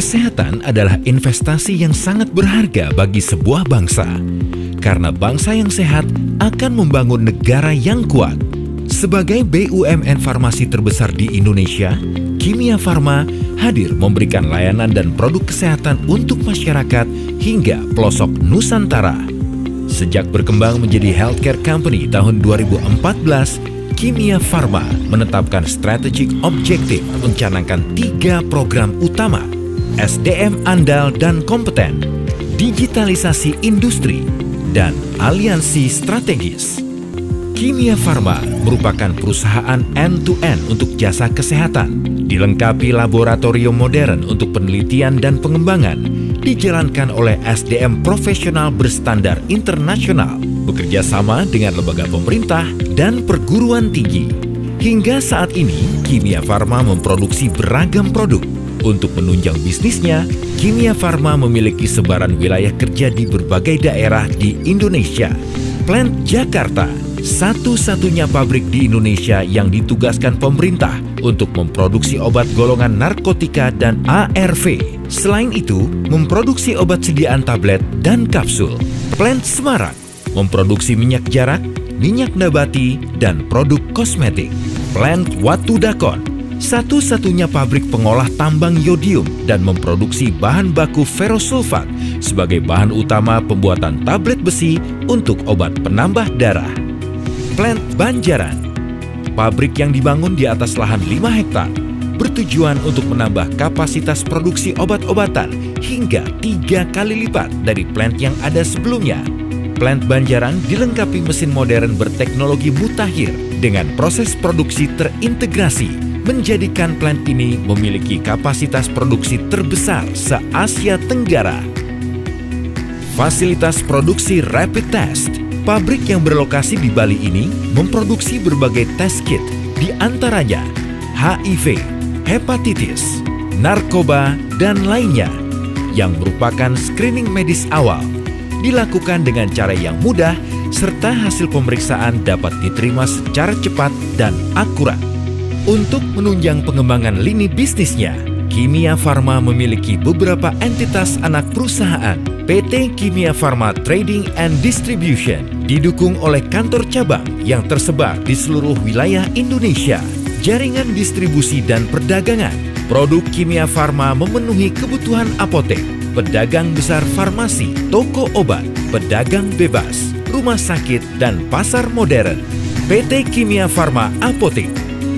Kesehatan adalah investasi yang sangat berharga bagi sebuah bangsa. Karena bangsa yang sehat akan membangun negara yang kuat. Sebagai BUMN farmasi terbesar di Indonesia, Kimia Farma hadir memberikan layanan dan produk kesehatan untuk masyarakat hingga pelosok Nusantara. Sejak berkembang menjadi healthcare company tahun 2014, Kimia Farma menetapkan strategic objektif mencanangkan tiga program utama, SDM andal dan kompeten, digitalisasi industri, dan aliansi strategis. Kimia Farma merupakan perusahaan end-to-end untuk jasa kesehatan, dilengkapi laboratorium modern untuk penelitian dan pengembangan, dijalankan oleh SDM profesional berstandar internasional, bekerja sama dengan lembaga pemerintah dan perguruan tinggi. Hingga saat ini, Kimia Farma memproduksi beragam produk. Untuk menunjang bisnisnya, Kimia Farma memiliki sebaran wilayah kerja di berbagai daerah di Indonesia. Plant Jakarta satu-satunya pabrik di Indonesia yang ditugaskan pemerintah untuk memproduksi obat golongan narkotika dan ARV. Selain itu, memproduksi obat sediaan tablet dan kapsul. Plant Semarang memproduksi minyak jarak, minyak nabati, dan produk kosmetik. Plant Watu Dakon satu-satunya pabrik pengolah tambang yodium dan memproduksi bahan baku ferrosulfat sebagai bahan utama pembuatan tablet besi untuk obat penambah darah. Plant Banjaran. Pabrik yang dibangun di atas lahan 5 hektar bertujuan untuk menambah kapasitas produksi obat-obatan hingga tiga kali lipat dari plant yang ada sebelumnya. Plant Banjaran dilengkapi mesin modern berteknologi mutakhir dengan proses produksi terintegrasi menjadikan plant ini memiliki kapasitas produksi terbesar se-Asia Tenggara. Fasilitas produksi rapid test Pabrik yang berlokasi di Bali ini memproduksi berbagai test kit, di antaranya HIV, hepatitis, narkoba, dan lainnya, yang merupakan screening medis awal, dilakukan dengan cara yang mudah serta hasil pemeriksaan dapat diterima secara cepat dan akurat. Untuk menunjang pengembangan lini bisnisnya, Kimia Farma memiliki beberapa entitas anak perusahaan. PT Kimia Farma Trading and Distribution didukung oleh kantor cabang yang tersebar di seluruh wilayah Indonesia. Jaringan distribusi dan perdagangan. Produk Kimia Farma memenuhi kebutuhan apotek, pedagang besar farmasi, toko obat, pedagang bebas, rumah sakit, dan pasar modern. PT Kimia Farma Apotek,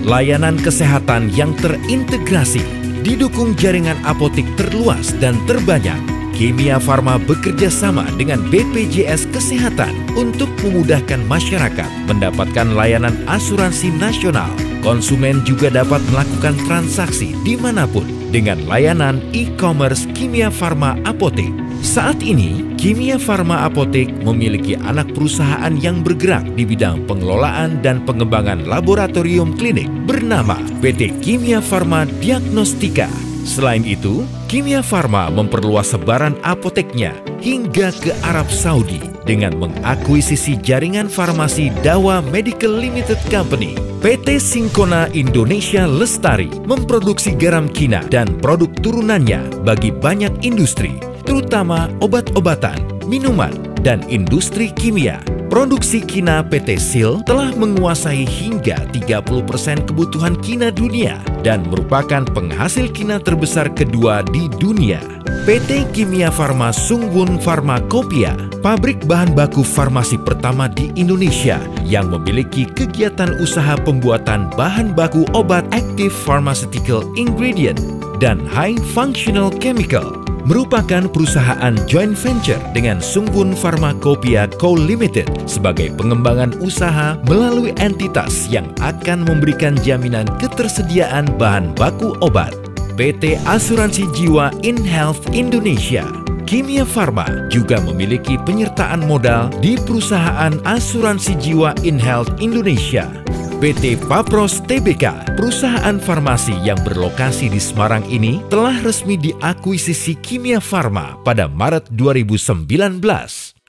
layanan kesehatan yang terintegrasi didukung jaringan apotik terluas dan terbanyak. Kimia Farma bekerja sama dengan BPJS Kesehatan untuk memudahkan masyarakat mendapatkan layanan asuransi nasional. Konsumen juga dapat melakukan transaksi di mana pun dengan layanan e-commerce Kimia Farma Apotek. Saat ini, Kimia Farma Apotek memiliki anak perusahaan yang bergerak di bidang pengelolaan dan pengembangan laboratorium klinik bernama PT Kimia Farma Diagnostika. Selain itu, Kimia Farma memperluas sebaran apoteknya hingga ke Arab Saudi dengan mengakuisisi jaringan farmasi Dawa Medical Limited Company. PT Singkona Indonesia Lestari memproduksi garam kina dan produk turunannya bagi banyak industri, terutama obat-obatan, minuman, dan industri kimia. Produksi kina PT SIL telah menguasai hingga 30% kebutuhan kina dunia dan merupakan penghasil kina terbesar kedua di dunia. PT Kimia Farma Sungwon Farmakopia, pabrik bahan baku farmasi pertama di Indonesia yang memiliki kegiatan usaha pembuatan bahan baku obat active pharmaceutical ingredient dan high functional chemical merupakan perusahaan joint venture dengan Sunggun Pharmacopeia Co. Limited sebagai pengembangan usaha melalui entitas yang akan memberikan jaminan ketersediaan bahan baku obat. PT Asuransi Jiwa InHealth Indonesia Kimia Farma juga memiliki penyertaan modal di perusahaan asuransi jiwa InHealth Indonesia PT Papros Tbk, perusahaan farmasi yang berlokasi di Semarang ini telah resmi diakuisisi Kimia Farma pada Maret 2019.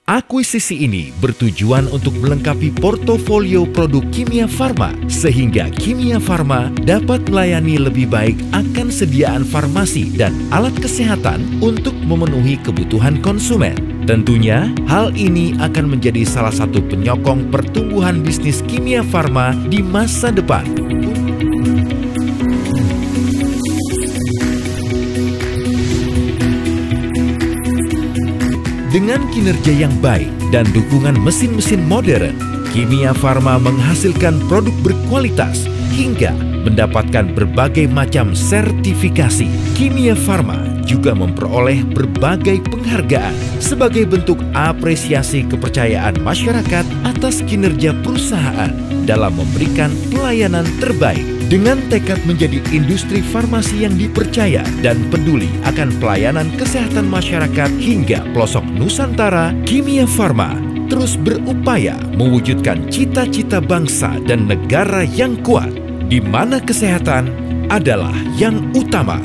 Akuisisi ini bertujuan untuk melengkapi portofolio produk kimia farma sehingga kimia farma dapat melayani lebih baik akan sediaan farmasi dan alat kesehatan untuk memenuhi kebutuhan konsumen. Tentunya, hal ini akan menjadi salah satu penyokong pertumbuhan bisnis kimia farma di masa depan. Dengan kinerja yang baik dan dukungan mesin-mesin modern, Kimia Farma menghasilkan produk berkualitas hingga mendapatkan berbagai macam sertifikasi. Kimia Farma juga memperoleh berbagai penghargaan sebagai bentuk apresiasi kepercayaan masyarakat atas kinerja perusahaan dalam memberikan pelayanan terbaik dengan tekad menjadi industri farmasi yang dipercaya dan peduli akan pelayanan kesehatan masyarakat hingga pelosok Nusantara, Kimia Farma terus berupaya mewujudkan cita-cita bangsa dan negara yang kuat, di mana kesehatan adalah yang utama.